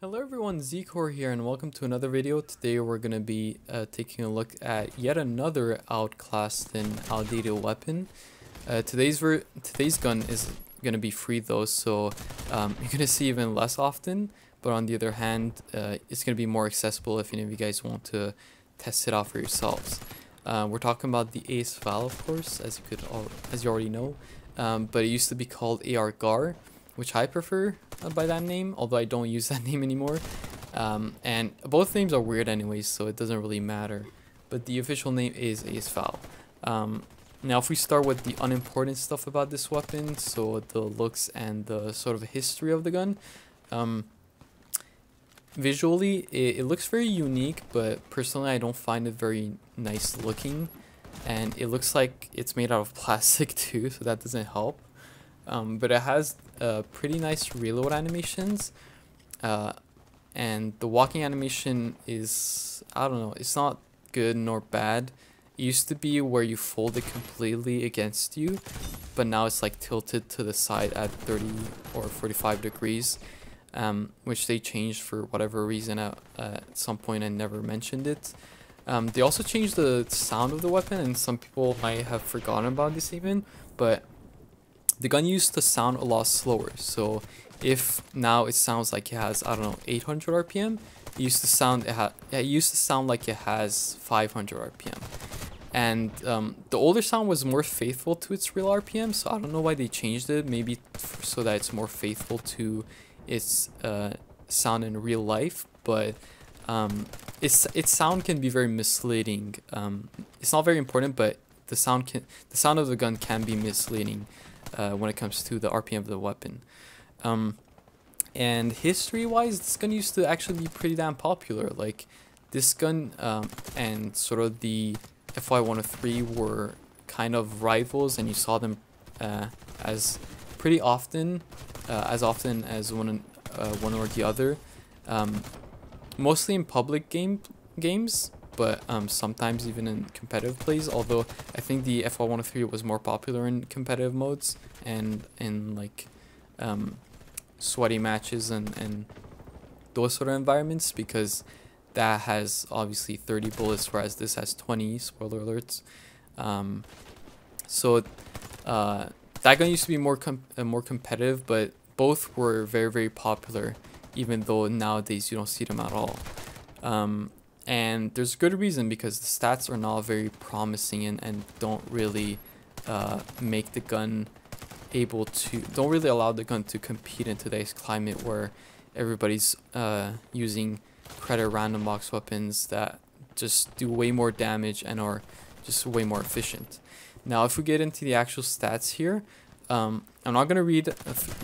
Hello everyone, Xicor here and welcome to another video. Today we're going to be uh, taking a look at yet another outclassed and outdated weapon. Uh, today's today's gun is going to be free though, so um, you're going to see even less often. But on the other hand, uh, it's going to be more accessible if any of you guys want to test it out for yourselves. Uh, we're talking about the Ace Val, of course, as you could as you already know. Um, but it used to be called AR Gar, which I prefer uh, by that name, although I don't use that name anymore. Um, and both names are weird anyways, so it doesn't really matter. But the official name is Ace Val. Um, now, if we start with the unimportant stuff about this weapon, so the looks and the sort of history of the gun, um, visually it, it looks very unique, but personally I don't find it very nice looking. And it looks like it's made out of plastic too, so that doesn't help. Um, but it has uh, pretty nice reload animations. Uh, and the walking animation is, I don't know, it's not good nor bad. It used to be where you fold it completely against you, but now it's like tilted to the side at 30 or 45 degrees, um, which they changed for whatever reason at, at some point and never mentioned it. Um, they also changed the sound of the weapon, and some people might have forgotten about this even, but the gun used to sound a lot slower. So if now it sounds like it has I don't know 800 RPM, it used to sound it, ha- it used to sound like it has 500 RPM. And um, the older sound was more faithful to its real RPM, so I don't know why they changed it. Maybe so that it's more faithful to its uh, sound in real life. But um, its its sound can be very misleading. Um, it's not very important, but the sound can the sound of the gun can be misleading uh, when it comes to the RPM of the weapon. Um, and history-wise, this gun used to actually be pretty damn popular. Like this gun um, and sort of the FY103 were kind of rivals, and you saw them uh, as pretty often, uh, as often as one uh, one or the other. Um, mostly in public game games, but um, sometimes even in competitive plays. Although I think the FY103 was more popular in competitive modes and in like um, sweaty matches and, and those sort of environments because that has obviously 30 bullets, whereas this has 20. Spoiler alerts. Um, so uh, that gun used to be more com- uh, more competitive, but both were very very popular, even though nowadays you don't see them at all. Um, and there's good reason because the stats are not very promising and, and don't really uh, make the gun able to don't really allow the gun to compete in today's climate where everybody's uh, using credit random box weapons that just do way more damage and are just way more efficient. Now, if we get into the actual stats here, um, I'm not gonna read uh,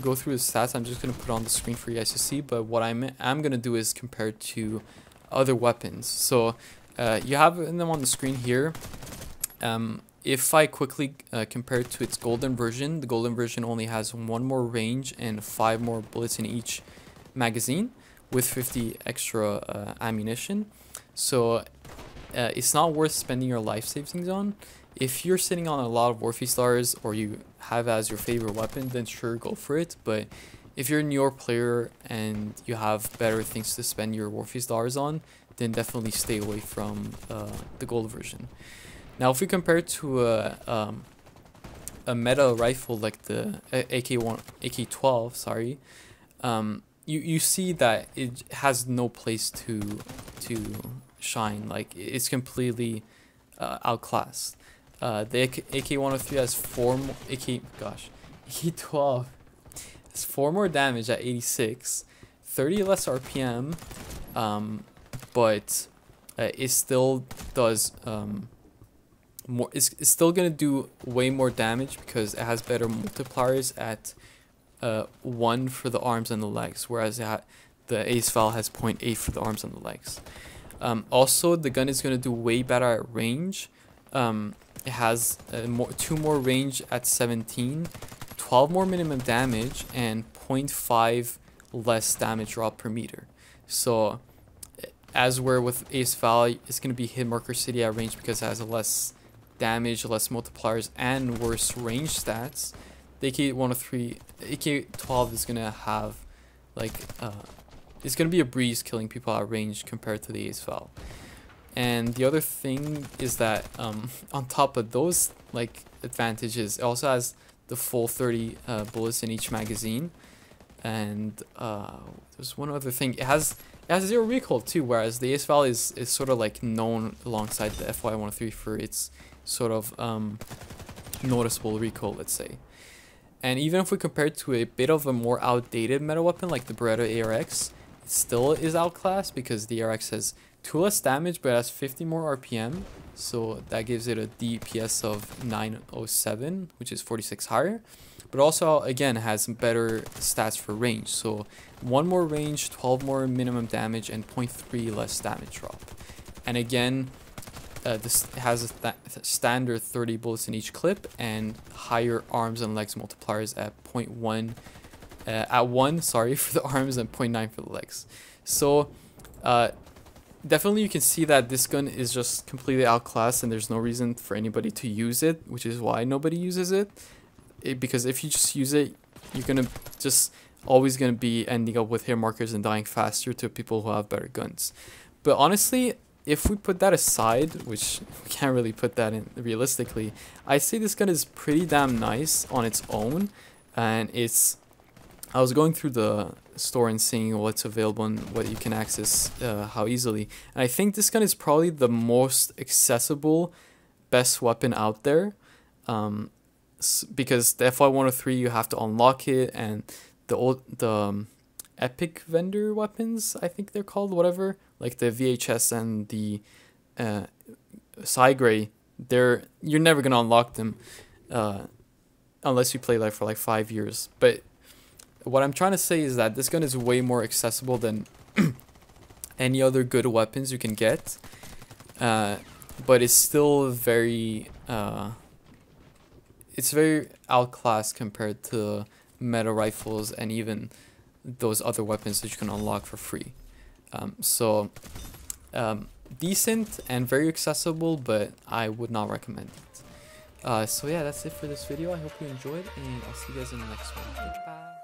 go through the stats. I'm just gonna put on the screen for you guys to see. But what I'm I'm gonna do is compare to other weapons. So uh, you have them on the screen here. Um, if I quickly uh, compare it to its golden version, the golden version only has one more range and five more bullets in each magazine with 50 extra uh, ammunition. So uh, it's not worth spending your life savings on. If you're sitting on a lot of Warfy stars or you have as your favorite weapon, then sure, go for it. But if you're a newer player and you have better things to spend your Warfy stars on, then definitely stay away from uh, the gold version. Now, if we compare to a um, a meta rifle like the AK1, AK12, sorry, um, you you see that it has no place to to shine. Like it's completely uh, outclassed. Uh, the AK, AK103 has four more, AK gosh, AK12 has four more damage at 86, 30 less RPM, um, but uh, it still does um, more. It's, it's still gonna do way more damage because it has better multipliers at uh, one for the arms and the legs, whereas the Ace Val has 0.8 for the arms and the legs. Um, also, the gun is gonna do way better at range. Um, it has more, two more range at 17, 12 more minimum damage, and 0.5 less damage drop per meter. So, as we're with Ace Val, it's going to be hit Marker City at range because it has less damage, less multipliers, and worse range stats, the AK-103, AK-12 is gonna have like uh, it's gonna be a breeze killing people at range compared to the ASVAL. And the other thing is that um, on top of those like advantages, it also has the full 30 uh, bullets in each magazine. And uh, there's one other thing. It has it has zero recoil too, whereas the ASVAL is is sort of like known alongside the FY103 for its sort of um, noticeable recoil, let's say. And even if we compare it to a bit of a more outdated meta weapon like the Beretta ARX, it still is outclassed because the ARX has two less damage but has 50 more RPM. So that gives it a DPS of 907, which is 46 higher. But also, again, has better stats for range. So 1 more range, 12 more minimum damage, and 0.3 less damage drop. And again, uh, this has a standard 30 bullets in each clip and higher arms and legs multipliers at 0.1 uh, at 1 sorry for the arms and 0.9 for the legs so uh, definitely you can see that this gun is just completely outclassed and there's no reason for anybody to use it which is why nobody uses it, it because if you just use it you're gonna just always gonna be ending up with hit markers and dying faster to people who have better guns but honestly if we put that aside, which we can't really put that in realistically, I say this gun is pretty damn nice on its own, and it's. I was going through the store and seeing what's available and what you can access uh, how easily, and I think this gun is probably the most accessible, best weapon out there, um, because the FY103 you have to unlock it, and the old the um, Epic vendor weapons, I think they're called, whatever, like the VHS and the uh, Gray, they're you're never gonna unlock them, uh, unless you play like for like five years. But what I'm trying to say is that this gun is way more accessible than any other good weapons you can get, uh, but it's still very uh, it's very outclassed compared to meta rifles and even those other weapons that you can unlock for free. Um, so um, decent and very accessible, but I would not recommend it. Uh, so yeah, that's it for this video. I hope you enjoyed, and I'll see you guys in the next one. Goodbye.